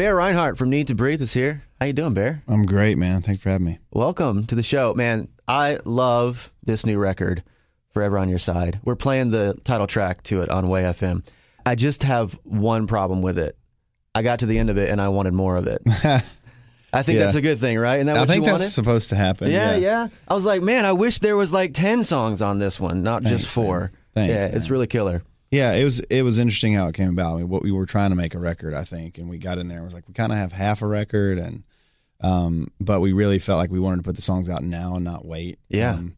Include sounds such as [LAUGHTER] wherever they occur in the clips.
Bear Rinehart from NEEDTOBREATHE is here. How you doing, Bear? I'm great, man. Thanks for having me. Welcome to the show, man. I love this new record, Forever on Your Side. We're playing the title track to it on WAY-FM. I just have one problem with it. I got to the end of it and I wanted more of it. [LAUGHS] I think Yeah. that's a good thing, right? Isn't that I think that's wanted? supposed to happen. yeah, yeah, I was like, man, I wish there was like ten songs on this one, not just four. man. Thanks, yeah, it's really killer. Yeah, it was it was interesting how it came about. I mean, what we were trying to make a record, I think, and we got in there and was like, we kind of have half a record, and um, but we really felt like we wanted to put the songs out now and not wait. Yeah. Um,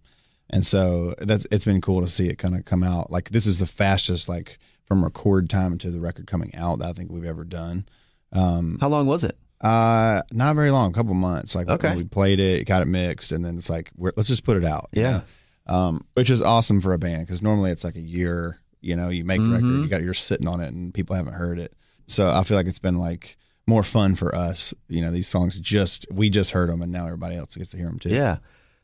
and so that's it's been cool to see it kind of come out. Like this is the fastest like from record time to the record coming out that I think we've ever done. Um, How long was it? uh, not very long, a couple months. Like Okay. we played it, got it mixed, and then it's like, we're, let's just put it out. Yeah. um, which is awesome for a band because normally it's like a year. You know, you make the Mhm. record, you got you're sitting on it, and people haven't heard it. So I feel like it's been like more fun for us. You know, these songs just we just heard them, and now everybody else gets to hear them too. Yeah.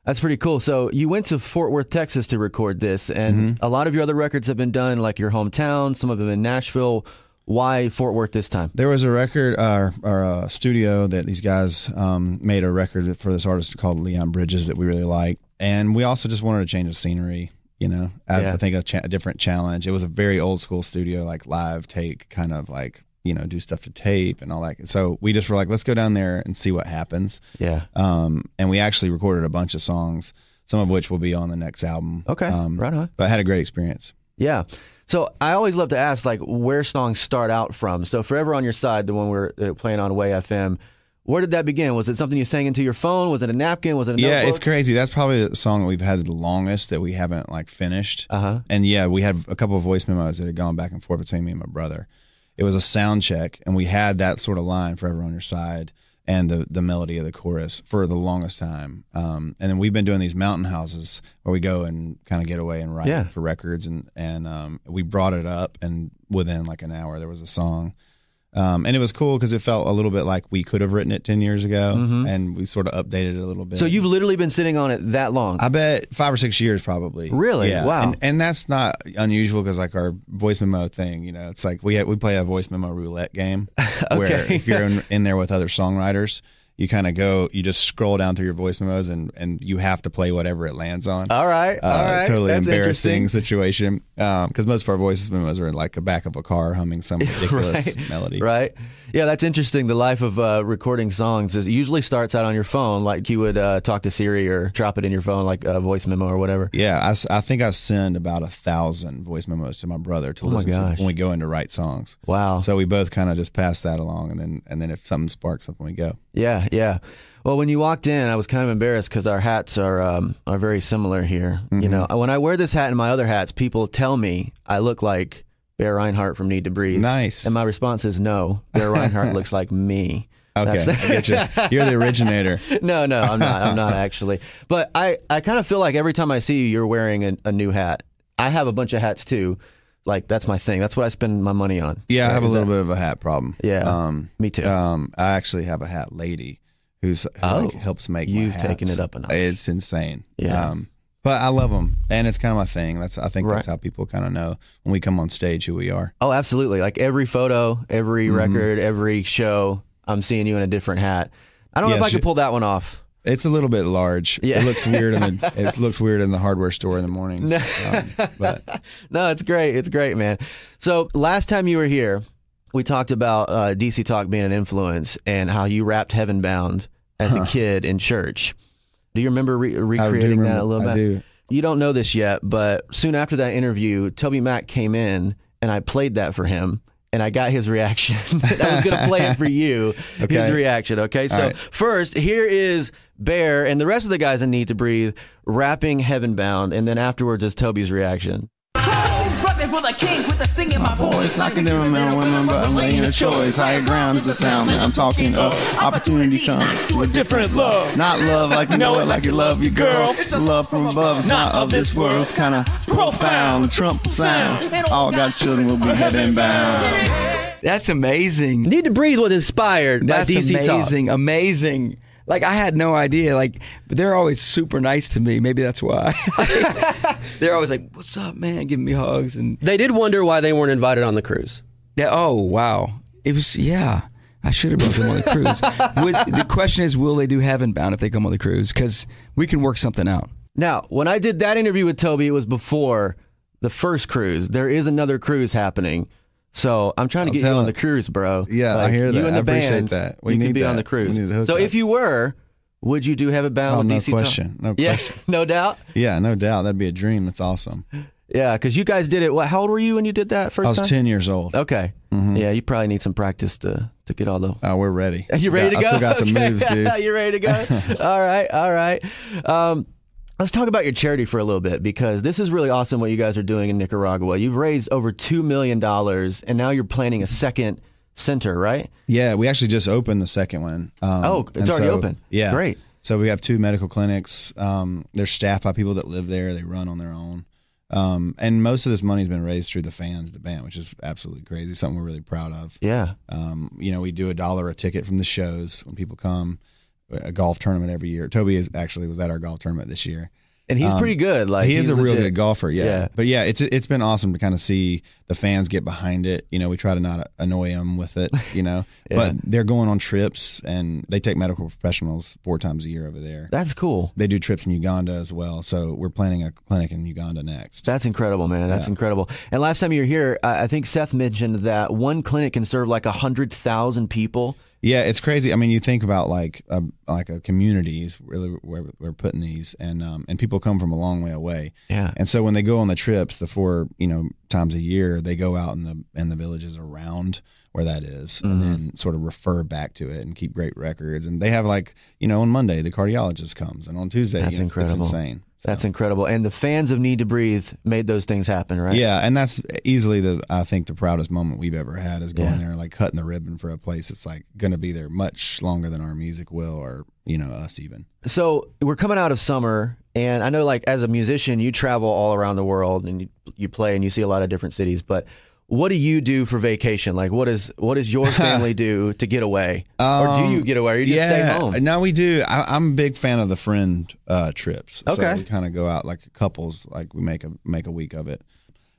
That's pretty cool. So you went to Fort Worth, Texas to record this, and Mm-hmm. a lot of your other records have been done like your hometown, some of them in Nashville. Why Fort Worth this time? There was a record uh, or a studio that these guys um, made a record for this artist called Leon Bridges that we really like, and we also just wanted to change the scenery. You know, I, Yeah. I think a, cha- a different challenge. It was a very old school studio, like live take, kind of like you know do stuff to tape and all that. So we just were like, let's go down there and see what happens. Yeah. Um, and we actually recorded a bunch of songs, some of which will be on the next album. Okay. um, right on. But I had a great experience. Yeah. So I always love to ask like where songs start out from. So Forever on Your Side, the one we're uh, playing on WAY-FM, where did that begin? Was it something you sang into your phone? Was it a napkin? Was it a Yeah, notebook? it's crazy. That's probably the song that we've had the longest that we haven't like finished. Uh-huh. And yeah, we had a couple of voice memos that had gone back and forth between me and my brother. It was a sound check, and we had that sort of line "Forever on Your Side" and the the melody of the chorus for the longest time. Um, and then we've been doing these mountain houses where we go and kind of get away and write Yeah. for records, and and um, we brought it up, and within like an hour there was a song. Um, and it was cool because it felt a little bit like we could have written it 10 years ago and we sort of updated it a little bit. Mm-hmm. So you've literally been sitting on it that long. I bet five or six years probably. Really? Yeah. Wow. And, and that's not unusual because like our voice memo thing, you know, it's like we we play a voice memo roulette game [LAUGHS] where if you're in, [LAUGHS] in there with other songwriters, you kind of go, you just scroll down through your voice memos and and you have to play whatever it lands on. all right. Uh, all right. Totally That's embarrassing situation because most of our voice memos are in like the back of a car humming some [LAUGHS] ridiculous melody. Right. Yeah, that's interesting. The life of uh, recording songs is it usually starts out on your phone, like you would uh, talk to Siri or drop it in your phone, like a voice memo or whatever. Yeah, I think I send about a thousand voice memos to my brother to Oh listen to when we go in to write songs. Wow. So we both kind of just pass that along, and then and then if something sparks something, we go. Yeah, yeah. Well, when you walked in, I was kind of embarrassed because our hats are um, are very similar here. Mm-hmm. You know, when I wear this hat and my other hats, people tell me I look like Bear Rinehart from NEEDTOBREATHE. Nice. And my response is no. Bear Rinehart [LAUGHS] looks like me. Okay, That's- I get you. You're the originator. [LAUGHS] No, no, I'm not. I'm not actually. But I, I kind of feel like every time I see you, you're wearing a, a new hat. I have a bunch of hats too. Like that's my thing. That's what I spend my money on. Yeah, I have a Is little that- bit of a hat problem. Yeah. Um, Me too. um, I actually have a hat lady who's who Oh, like, helps make. you've taken it up a notch. It's insane. Yeah. Um, but I love them, and it's kind of my thing. That's I think Right. that's how people kind of know when we come on stage who we are. Oh, absolutely. Like every photo, every Mm-hmm. record, every show, I'm seeing you in a different hat. I don't know Yeah, if I she- could pull that one off. It's a little bit large. Yeah. It looks weird in the [LAUGHS] it looks weird in the hardware store in the mornings. Um, but [LAUGHS] No, it's great. It's great, man. So last time you were here, we talked about uh, DC Talk being an influence and how you rapped Heaven Bound as a kid in church. Do you remember re- recreating that a little bit? I do. You don't know this yet, but soon after that interview, TobyMac came in and I played that for him. And I got his reaction. [LAUGHS] I was going to play it for you. His reaction. Okay. So, right. first, here is Bear and the rest of the guys in NEEDTOBREATHE rapping Heaven Bound. And then afterwards is Toby's reaction. Rapping for the king with a sting in my voice. knocking down men and women, but I'm laying a choice. Higher ground is the sound that I'm talking of. Opportunity comes to a different love. Not love like you know it, like you love your girl. It's a love from above. It's not of this world. It's kind of profound. Trump sound. All God's children will be heaven bound. That's amazing. NEEDTOBREATHE was inspired That's by DC Talk. amazing. Like I had no idea. Like, but they're always super nice to me. Maybe that's why. [LAUGHS] they're always like, "What's up, man?" Giving me hugs and They did wonder why they weren't invited on the cruise. yeah. Oh wow. It was yeah. I should have brought them on the cruise. [LAUGHS] Would, the question is, will they do Heaven Bound if they come on the cruise? Because we can work something out. Now, when I did that interview with Toby, it was before the first cruise. There is another cruise happening. So I'm trying to I'll get you on the cruise, bro. Yeah, I hear You that. and the I appreciate band, that. We you can need be on the cruise. The so if you were, would you do Heaven Bound Oh, with no DC question. No yeah, question. [LAUGHS] no doubt. Yeah, no doubt. That'd be a dream. That's awesome. Yeah, because you guys did it. What? How old were you when you did that first I was time? 10 years old. Okay. Yeah, you probably need some practice to to get all the. Oh, we're ready. Are [LAUGHS] you ready Got- to go? I still got the [LAUGHS] Okay. moves, dude. you ready to go? all right, all right. Um, let's talk about your charity for a little bit because this is really awesome what you guys are doing in Nicaragua. You've raised over two million dollars, and now you're planning a second center, right? Yeah, we actually just opened the second one. Um, Oh, it's already open. Yeah, Great. So we have two medical clinics. Um, they're staffed by people that live there. They run on their own. Um, and most of this money's been raised through the fans of the band, which is absolutely crazy. Something we're really proud of. Yeah. Um, you know, we do a dollar a ticket from the shows when people come. A golf tournament every year. Toby is actually was at our golf tournament this year. And he's Um, pretty good. Like he is a real good golfer, yeah. Yeah. But yeah, it's it's been awesome to kind of see the fans get behind it. You know, we try to not annoy them with it, [LAUGHS] you know. Yeah. But they're going on trips, and they take medical professionals four times a year over there. That's cool. They do trips in Uganda as well. So we're planning a clinic in Uganda next. That's incredible, man. That's Yeah. incredible. And last time you were here, I think Seth mentioned that one clinic can serve like a hundred thousand people. Yeah, it's crazy. I mean, you think about like a, like a community is really where we're putting these, and um, and people come from a long way away. Yeah. And so when they go on the trips, the four you know times a year, they go out in the in the villages around where that is, Mm-hmm. and then sort of refer back to it and keep great records. And they have like you know on Monday the cardiologist comes, and on Tuesday That's you know, incredible. It's insane. That's incredible. And the fans of NEEDTOBREATHE made those things happen, right? Yeah, and that's easily the I think the proudest moment we've ever had is going Yeah. there like cutting the ribbon for a place that's like going to be there much longer than our music will, or you know us even. So we're coming out of summer, and I know, like as a musician, you travel all around the world and you, you play and you see a lot of different cities. But what do you do for vacation? Like, what is what does your [LAUGHS] family do to get away, or do you get away, or you just stay home? No, we do. I, I'm a big fan of the friend uh, trips. Okay. So we kind of go out like couples, like we make a make a week of it.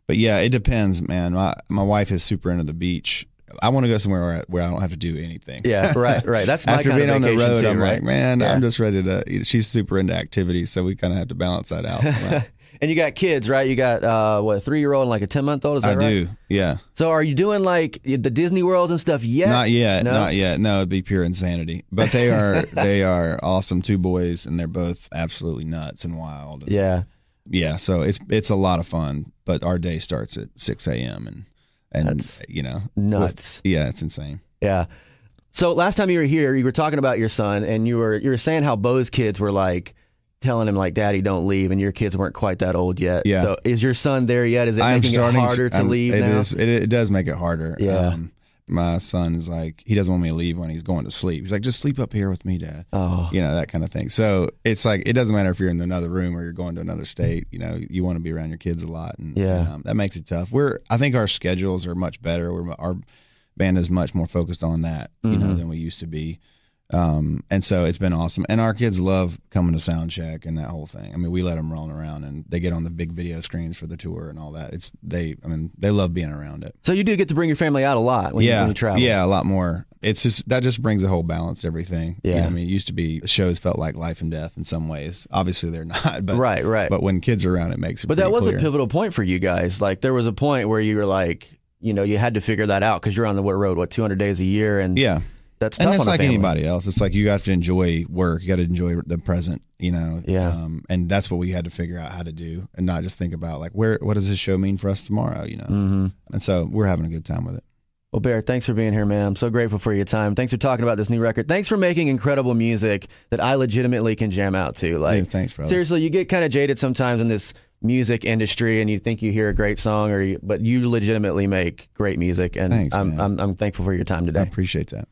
But yeah, it depends, man. My my wife is super into the beach. I want to go somewhere where I, where I don't have to do anything. Yeah, [LAUGHS] right, right. That's my After being on the road, too, I'm right? like, man, Yeah. I'm just ready to. She's super into activities, so we kind of have to balance that out. [LAUGHS] And you got kids, right? You got uh, what a three year old and like a ten month old. Is I that right? do. Yeah. So are you doing like the Disney worlds and stuff yet? Not yet. No? Not yet. No, it'd be pure insanity. But they are [LAUGHS] they are awesome two boys and they're both absolutely nuts and wild. And Yeah. yeah, so it's it's a lot of fun. But our day starts at six AM and and That's you know nuts. with- yeah, it's insane. Yeah. So last time you were here, you were talking about your son, and you were you were saying how Bo's kids were like telling him like, "Daddy, don't leave," and your kids weren't quite that old yet. Yeah. So is your son there yet? Is it I'm making it starting harder to, I'm- leave It now? is- It, it does make it harder. Yeah. Um, my son is like he doesn't want me to leave when he's going to sleep. He's like, just sleep up here with me, Dad. Oh. you know that kind of thing. So it's like it doesn't matter if you're in another room or you're going to another state. You know, you want to be around your kids a lot, and Yeah. um, that makes it tough. We're I think our schedules are much better. We're our band is much more focused on that, you know, Mhm. than we used to be. Um, and so it's been awesome. And our kids love coming to sound check and that whole thing. I mean, we let them roll around and they get on the big video screens for the tour and all that. It's they, I mean, they love being around it. So you do get to bring your family out a lot when, you, yeah, when you travel. yeah, a lot more. It's just that just brings a whole balance to everything. You know Yeah. I mean, it used to be shows felt like life and death in some ways. Obviously, they're [LAUGHS] not. But Right, right. But when kids are around, it makes it. But that was clear. a pivotal point for you guys. Like there was a point where you were like, you know, you had to figure that out because you're on the road what 200 days a year, and Yeah, that's tough and it's like family. anybody else. It's like you have to enjoy work. You got to enjoy the present. You know. Yeah. Um, and that's what we had to figure out how to do, and not just think about like where what does this show mean for us tomorrow. You know. Mm-hmm. And so we're having a good time with it. Well, Bear, thanks for being here, man. I'm so grateful for your time. Thanks for talking about this new record. Thanks for making incredible music that I legitimately can jam out to. Like, Dude, thanks, brother. seriously, you get kind of jaded sometimes in this music industry, and you think you hear a great song, or you, but you legitimately make great music, and Thanks, I'm, man. I'm I'm thankful for your time today. I today. appreciate that.